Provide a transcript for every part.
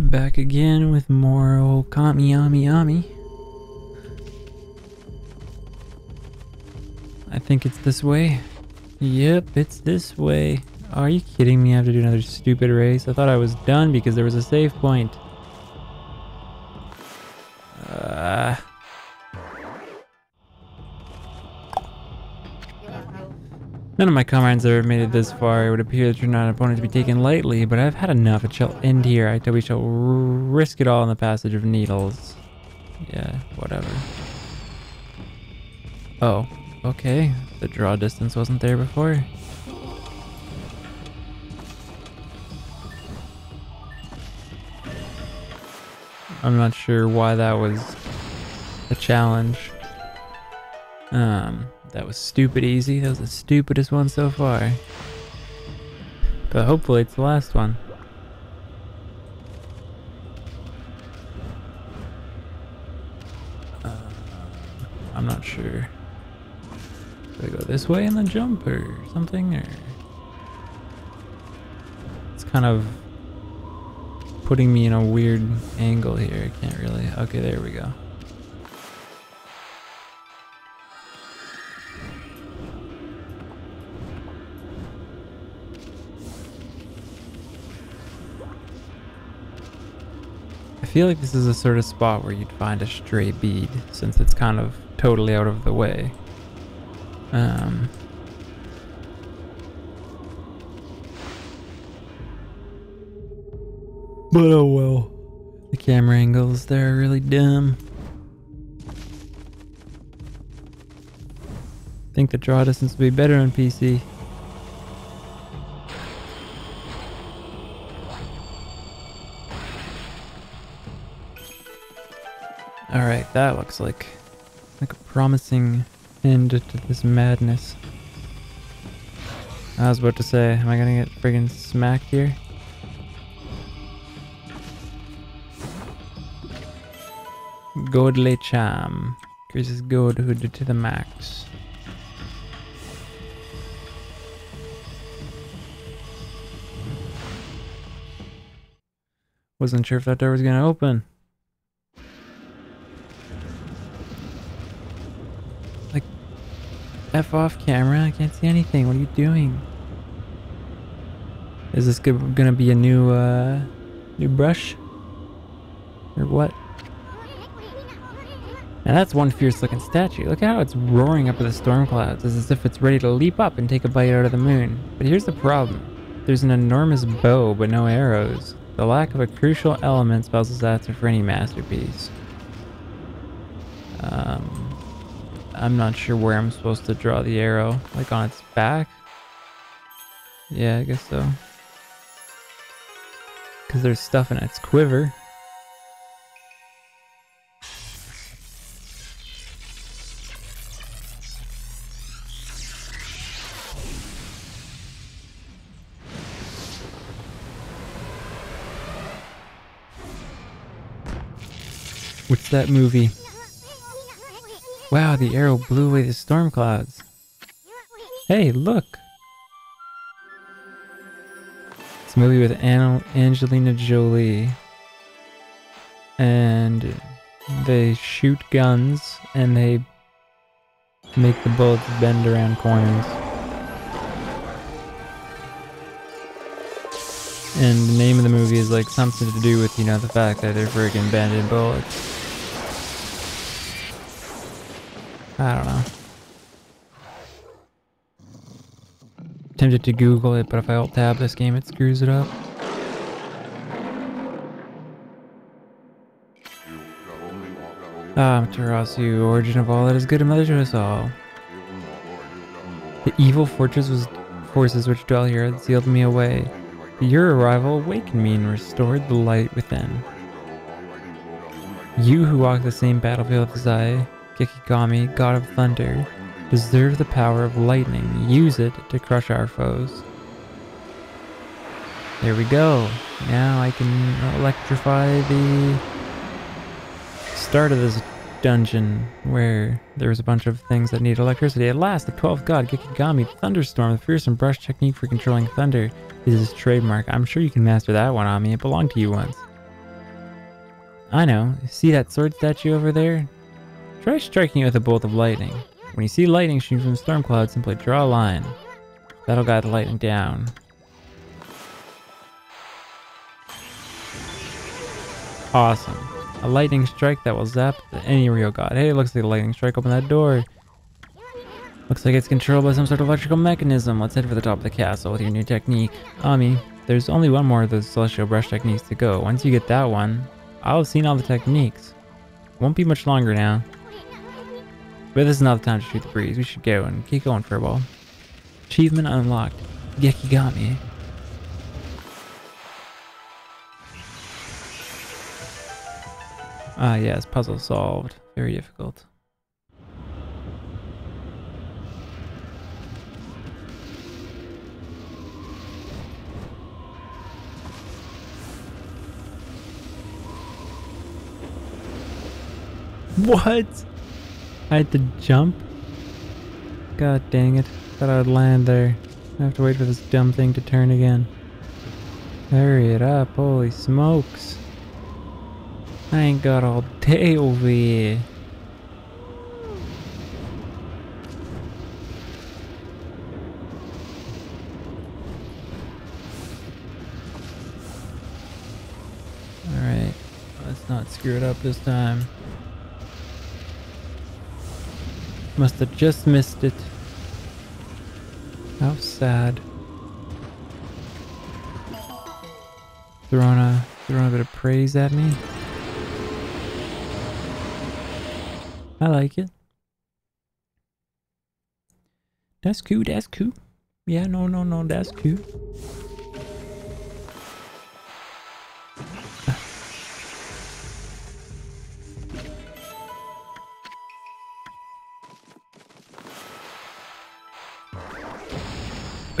Back again with more Okami Yami Yami. I think it's this way. Yep, it's this way. Are you kidding me? I have to do another stupid race? I thought I was done because there was a save point. Of my comrades ever made it this far. It would appear that you're not an opponent to be taken lightly, but I've had enough. It shall end here. I tell we shall risk it all in the passage of needles. Yeah, whatever. Oh, okay. The draw distance wasn't there before. I'm not sure why that was a challenge. Um, that was stupid easy. That was the stupidest one so far. But hopefully it's the last one. Uh, I'm not sure. Do I go this way and then jump or something? Or It's kind of putting me in a weird angle here. I can't really... Okay, there we go. Feel like this is a sort of spot where you'd find a stray bead, since it's kind of totally out of the way. Um, but oh well. The camera angles, they're really dumb. I think the draw distance would be better on PC. Alright, that looks like like a promising end to this madness. I was about to say, am I gonna get friggin' smacked here? Godly charm. Increases godhood to the max. Wasn't sure if that door was gonna open. F off camera, I can't see anything. What are you doing? Is this gonna be a new, uh, new brush? Or what? Now that's one fierce looking statue. Look at how it's roaring up at the storm clouds, as if it's ready to leap up and take a bite out of the moon. But here's the problem. There's an enormous bow, but no arrows. The lack of a crucial element spells disaster for any masterpiece. Um, I'm not sure where I'm supposed to draw the arrow. Like on its back? Yeah, I guess so. Because there's stuff in its quiver. What's that movie? Wow, the arrow blew away the storm clouds. Hey, look! It's a movie with An Angelina Jolie. And they shoot guns and they make the bullets bend around corners. And the name of the movie is like something to do with, you know, the fact that they're freaking bending bullets. I don't know. Tempted to Google it, but if I alt tab this game, it screws it up. Ah, Amaterasu, origin of all that is good and mother to us all. The evil fortress was forces which dwell here had sealed me away. Your arrival awakened me and restored the light within. You who walk the same battlefield as I, Gekigami, god of thunder, deserve the power of lightning. Use it to crush our foes. There we go. Now I can electrify the start of this dungeon where there was a bunch of things that need electricity. At last, the 12th god, Gekigami, Thunderstorm, the fearsome brush technique for controlling thunder, is his trademark. I'm sure you can master that one on me. It belonged to you once. I know. See that sword statue over there? Try striking it with a bolt of lightning. When you see lightning shooting from the storm cloud, simply draw a line. That'll guide the lightning down. Awesome. A lightning strike that will zap any real god. Hey, it looks like a lightning strike Open that door. Looks like it's controlled by some sort of electrical mechanism. Let's head for the top of the castle with your new technique. Ammy, there's only one more of those celestial brush techniques to go. Once you get that one, I'll have seen all the techniques. Won't be much longer now. But this is not the time to shoot the breeze. We should go and keep going, Furball. Achievement unlocked. Gekigami. Ah yes, puzzle solved. Very difficult. What? I had to jump? God dang it. Thought I would land there. I have to wait for this dumb thing to turn again. Hurry it up, holy smokes. I ain't got all day over here. Alright, let's not screw it up this time. Must have just missed it. How sad. Throwing a throwing a bit of praise at me. I like it. That's cool, that's cool. Yeah, no, no, no, that's cool.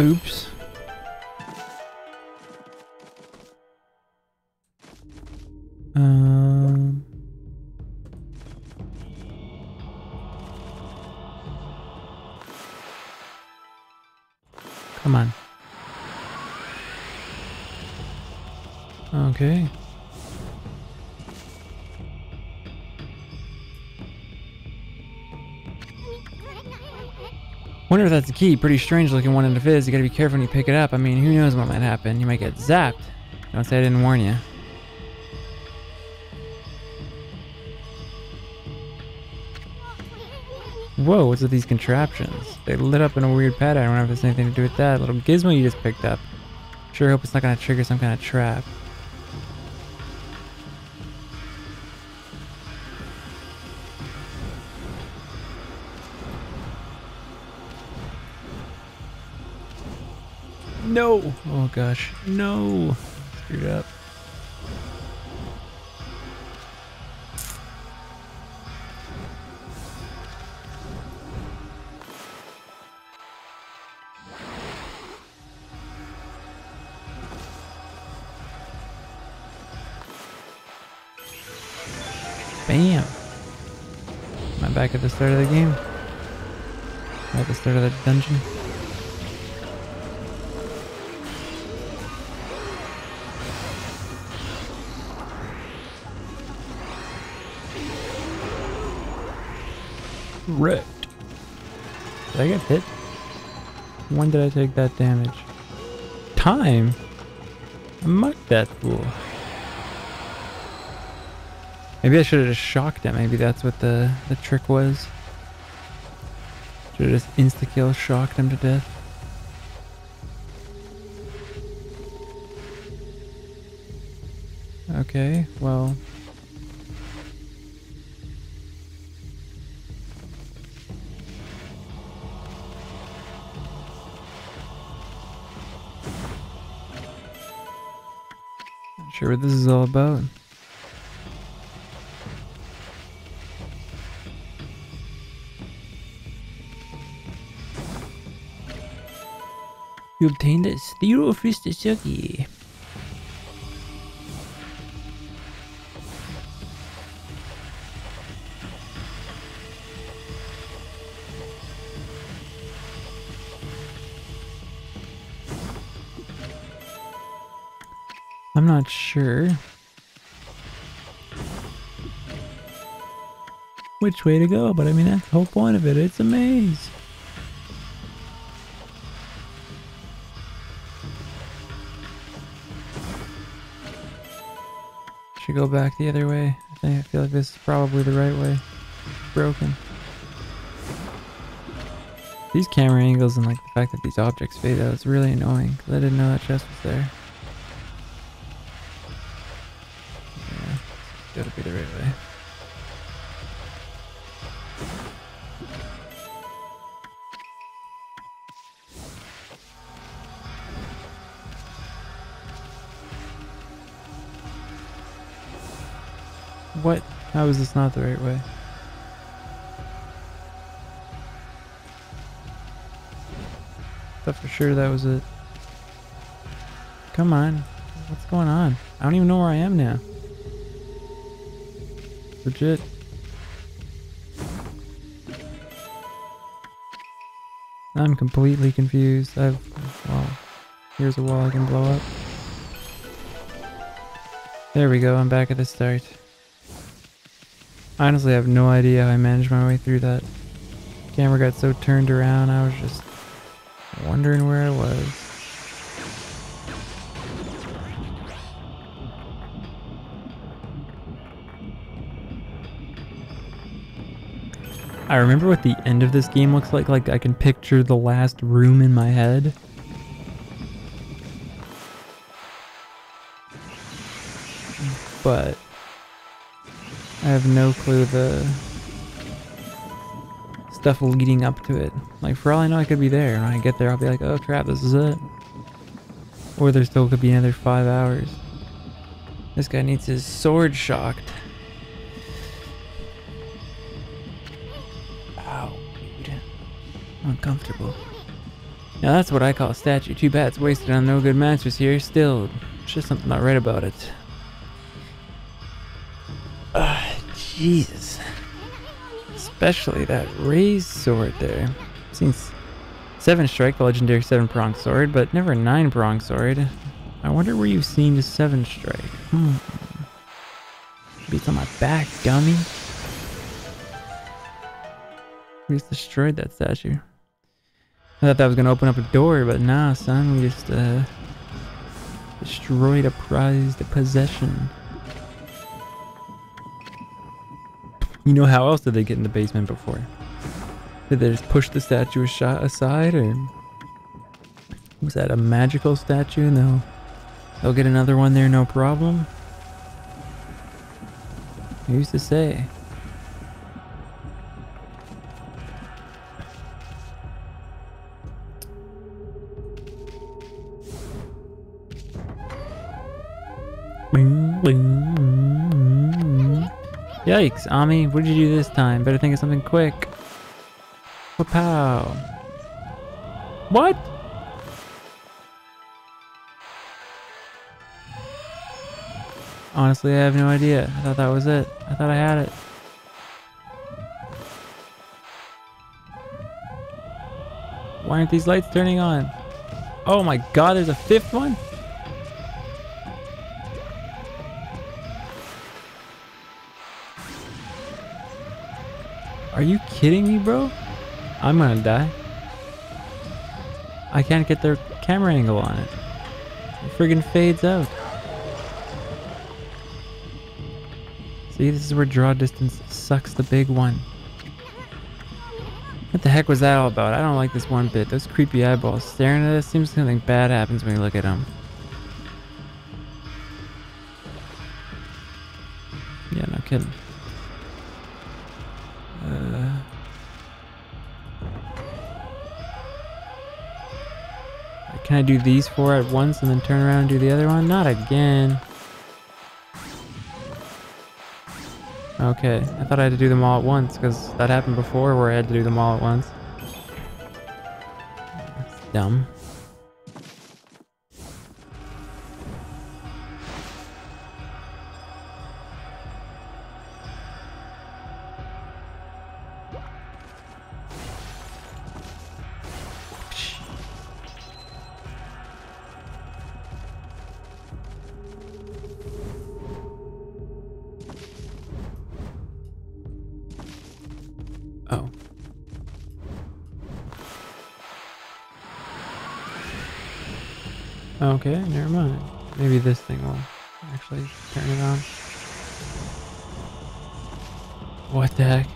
Oops. Um. That's the key. Pretty strange looking one in the fizz. You gotta be careful when you pick it up. I mean, who knows what might happen. You might get zapped. Don't say I didn't warn you. Whoa, what's with these contraptions? They lit up in a weird pattern. I don't know if it's anything to do with that. Little gizmo you just picked up. Sure hope it's not gonna trigger some kind of trap. No! Oh gosh, no! Screwed up. Bam! Am I back at the start of the game? At the start of the dungeon? Wrecked. Did I get hit? When did I take that damage? Time? I mucked that fool. Maybe I should have just shocked him. Maybe that's what the, the trick was. Should have just insta-kill shocked him to death. Okay, well... sure what this is all about. You obtained a Steel Fist Sake. I'm not sure. which way to go, but I mean, that's the whole point of it. It's a maze. Should go back the other way. I think I feel like this is probably the right way. broken. These camera angles and like the fact that these objects fade out is really annoying because I didn't know that chest was there. Is this not the right way? Thought for sure that was it. Come on. What's going on? I don't even know where I am now. Legit. I'm completely confused. I've... Well, here's a wall I can blow up. There we go, I'm back at the start. Honestly, I have no idea how I managed my way through that. Camera got so turned around, I was just wondering where I was. I remember what the end of this game looks like, like I can picture the last room in my head. But I have no clue the stuff leading up to it. Like, for all I know, I could be there. And when I get there, I'll be like, oh crap, this is it. Or there still could be another five hours. This guy needs his sword shocked. Ow, dude. Uncomfortable. Now that's what I call a statue. Too bad it's wasted on no good masters here. Still, just something not right about it. Jesus. Especially that raised sword there. Seen seven strike, the legendary seven prong sword, but never a nine prong sword. I wonder where you've seen the seven strike. Hmm. Beats on my back, dummy. We just destroyed that statue. I thought that was gonna open up a door, but nah, son, we just uh destroyed a prized possession. You know how else did they get in the basement before? Did they just push the statue aside or was that a magical statue and they'll, they'll get another one there no problem? Who's to say? Yikes, Ammy, what did you do this time? Better think of something quick. Pow. What? Honestly, I have no idea. I thought that was it. I thought I had it. Why aren't these lights turning on? Oh my god, there's a fifth one? Are you kidding me, bro? I'm gonna die. I can't get their camera angle on it. It friggin' fades out. See, this is where draw distance sucks the big one. What the heck was that all about? I don't like this one bit. Those creepy eyeballs staring at us seems something bad happens when you look at them. Yeah, no kidding. Can I do these four at once and then turn around and do the other one? Not again. Okay, I thought I had to do them all at once because that happened before where I had to do them all at once. That's dumb. Okay, never mind. Maybe this thing will actually turn it on. What the heck?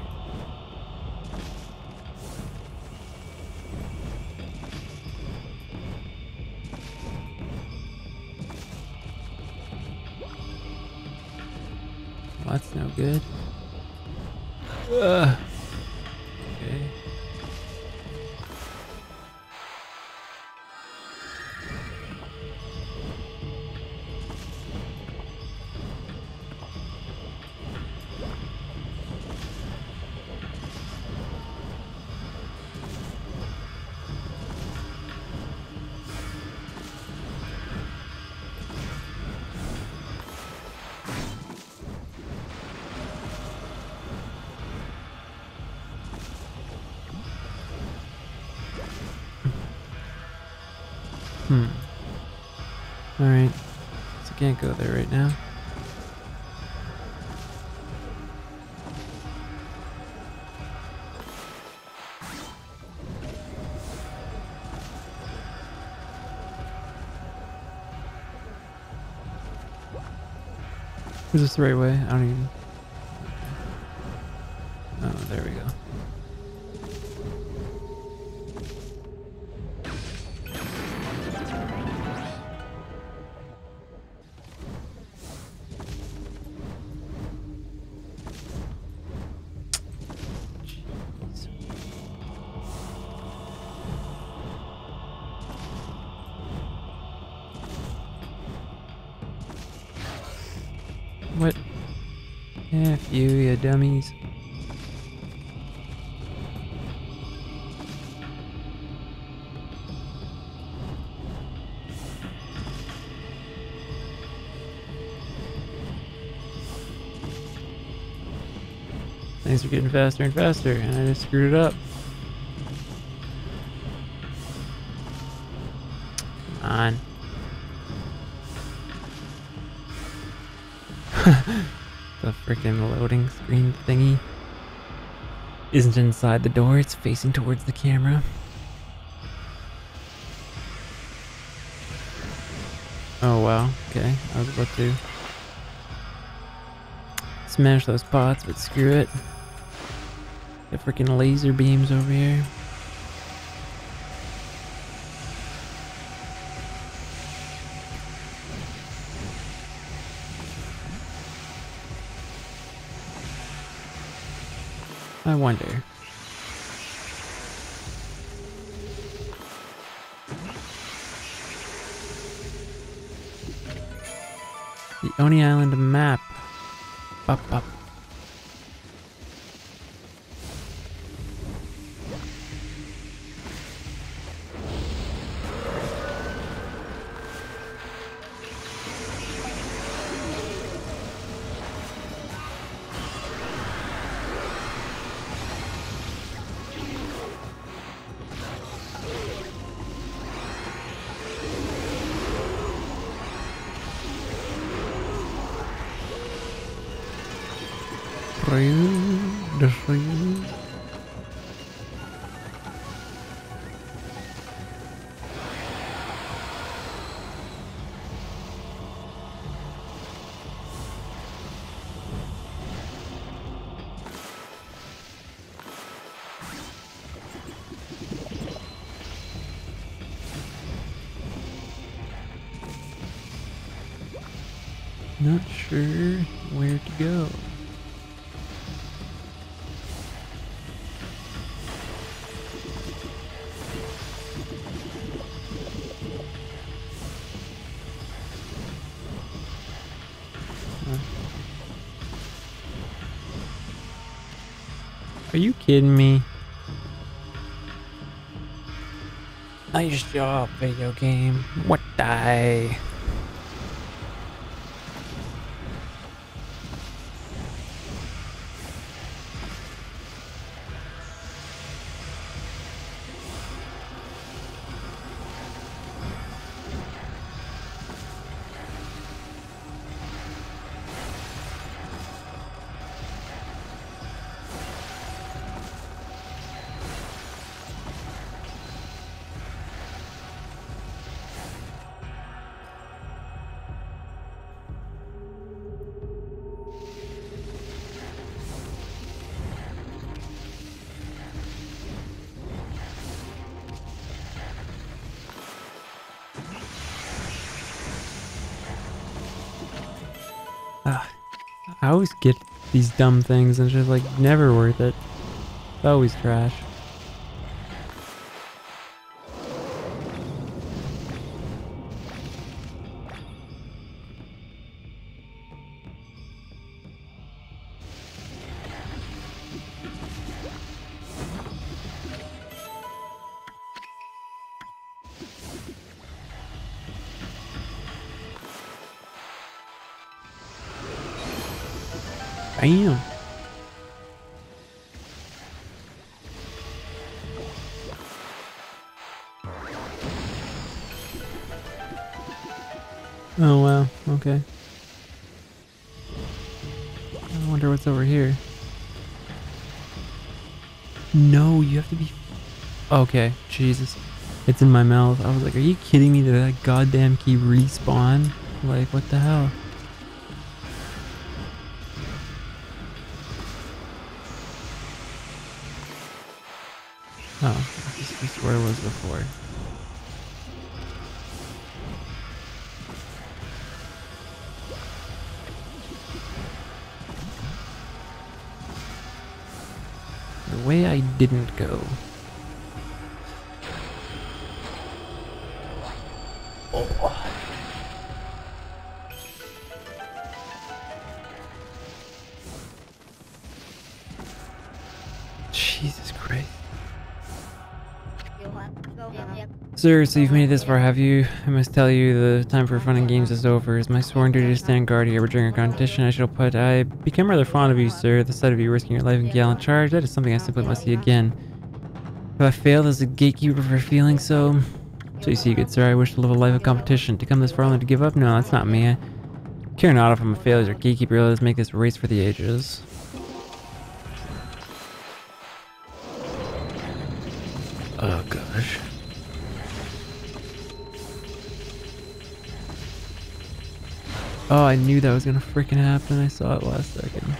Alright. So can't go there right now. Is this the right way? I don't even. F you, you dummies. Things are getting faster and faster, and I just screwed it up. Isn't inside the door, it's facing towards the camera. Oh wow, okay. I was about to smash those pots, but screw it. The freaking laser beams over here. I wonder. The Oni Island map. Up, up. Through the through. Kidding me? Nice job, video game. What die? Always get these dumb things and it's just like never worth it. It's always trash. Damn. Oh wow, okay. I wonder what's over here. No, you have to be... Okay, Jesus. It's in my mouth. I was like, are you kidding me that that goddamn key respawn? Like, what the hell? Oh, is where it was before. The way I didn't go. Jesus Sir, so you've made it this far, have you? I must tell you, the time for fun and games is over. It's my sworn duty to stand guard here, during a competition, I shall put, I become rather fond of you, sir. The sight of you risking your life in gallant charge, that is something I simply must see again. Have I failed as a gatekeeper for feeling so? So you see, good sir, I wish to live a life of competition. To come this far only to give up? No, that's not me. I care not if I'm a failure. or Gatekeeper, let us make this race for the ages. Oh gosh. Oh, I knew that was gonna freaking happen. I saw it last second.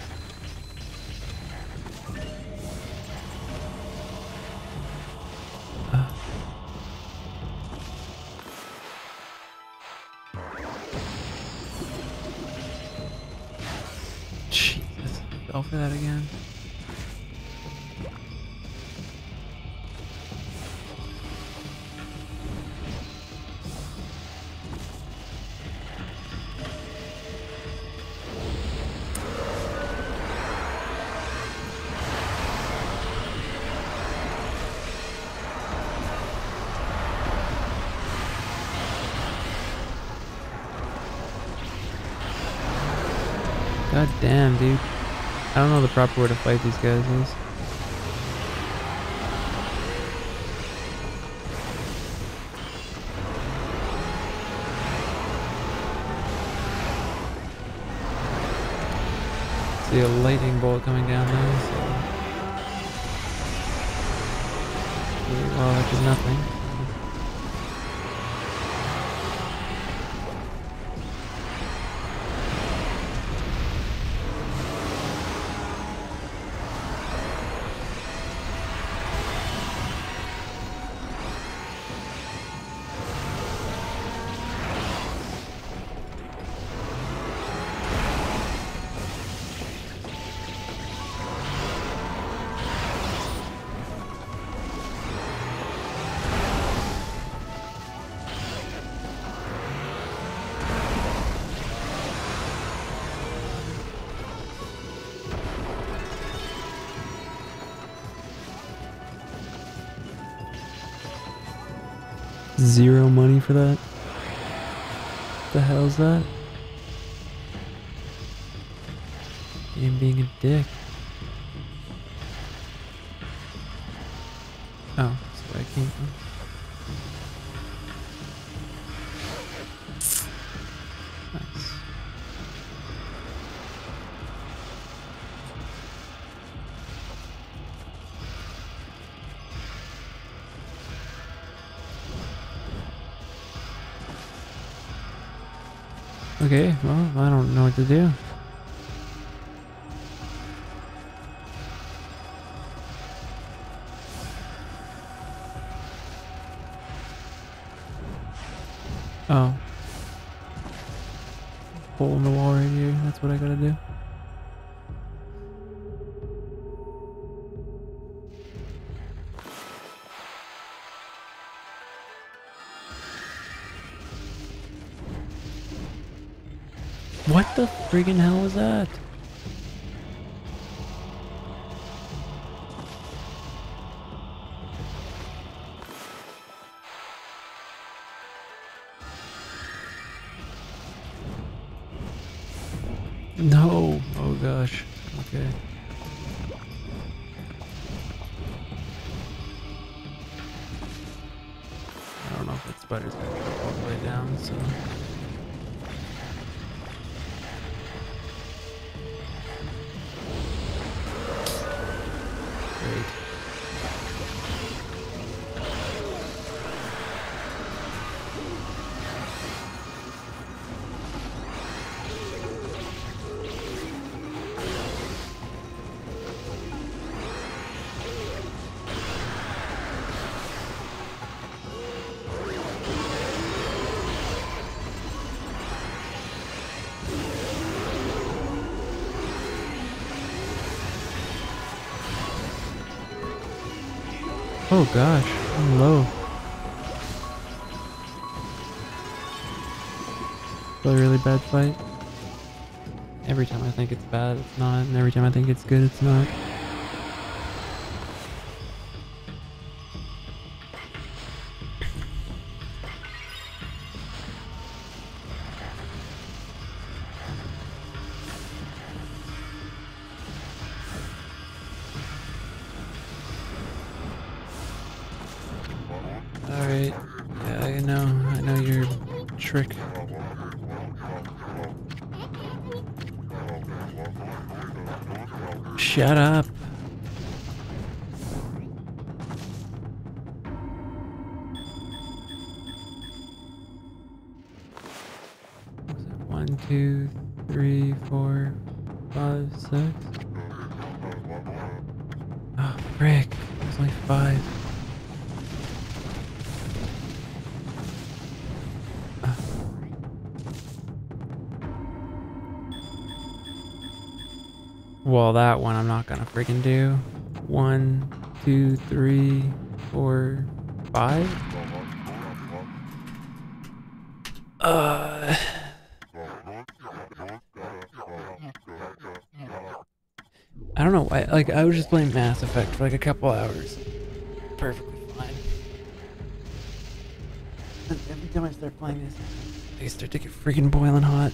Proper way to fight these guys is. See a lightning bolt coming down there, so... Well, that did nothing. Zero money for that? The hell's that? Game being a dick. Oh, that's where I came from. Okay, well, I don't know what to do. What the friggin' hell was that? Oh gosh, I'm low. A really bad fight. Every time I think it's bad, it's not, and every time I think it's good, it's not. Shut up. One, two, gonna freaking do. One, two, three, four, five. Uh. I don't know. I, like I was just playing Mass Effect for like a couple hours. Perfectly fine. And every time I start playing this, I start to get freaking boiling hot.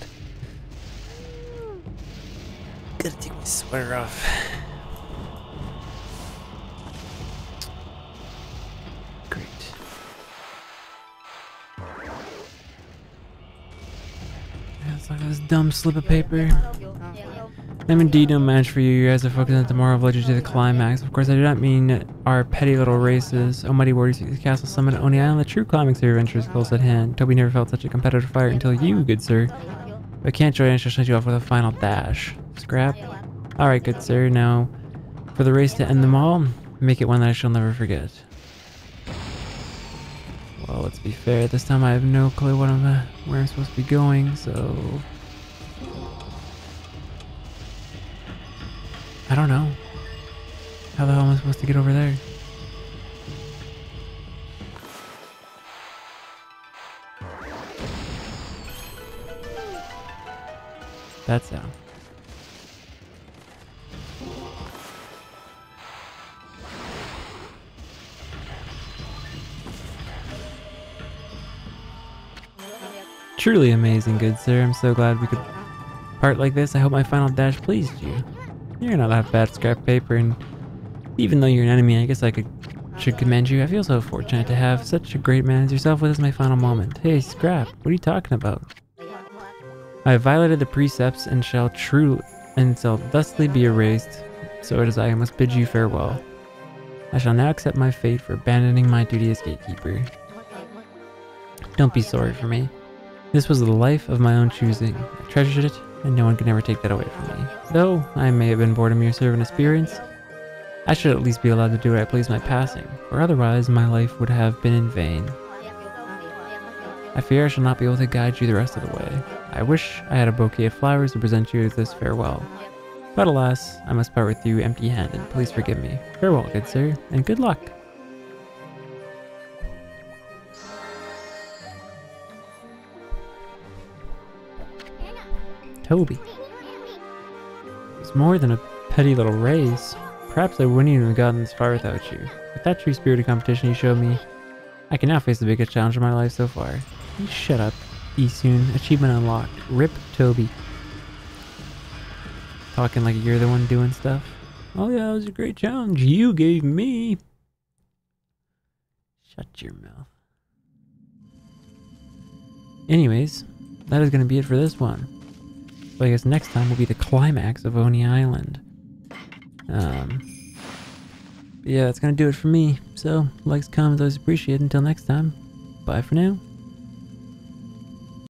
Gotta take my sweater off. Dumb slip of paper. I'm indeed no match for you. You guys are focused on have led you to the climax. Of course, I do not mean our petty little races. Oh, mighty warriors, the castle summit at Oni Island. The true climax of your adventure is close at hand. Toby never felt such a competitive fire until you, good sir. I can't join, I shall send you off with a final dash. Scrap. Alright, good sir. Now, for the race to end them all, make it one that I shall never forget. Well, let's be fair. This time I have no clue what I'm, uh, where I'm supposed to be going, so... don't know. How the hell am I supposed to get over there? That sound. Truly amazing, good sir. I'm so glad we could part like this. I hope my final dash pleased you. You're not that bad scrap paper, and even though you're an enemy, I guess I could should commend you. I feel so fortunate to have such a great man as yourself with us my final moment. Hey, Scrap, what are you talking about? I have violated the precepts and shall true and shall thusly be erased. So it is I must bid you farewell. I shall now accept my fate for abandoning my duty as gatekeeper. Don't be sorry for me. This was the life of my own choosing. I treasured it, and no one can ever take that away from me. Though I may have been bored of mere servant experience, I should at least be allowed to do what I please my passing, for otherwise my life would have been in vain. I fear I shall not be able to guide you the rest of the way. I wish I had a bouquet of flowers to present you as this farewell. But alas, I must part with you empty-handed. Please forgive me. Farewell, good sir, and good luck. Toby. It's more than a petty little race. Perhaps I wouldn't even have gotten this far without you. With that true spirited competition you showed me, I can now face the biggest challenge of my life so far. Shut up. Issun. Achievement unlocked. Rip Toby. Talking like you're the one doing stuff. Oh yeah, that was a great challenge you gave me. Shut your mouth. Anyways, that is going to be it for this one. So I guess next time will be the climax of Oni Island. Um, yeah, that's going to do it for me. So, likes, comments, always appreciated. Until next time, bye for now.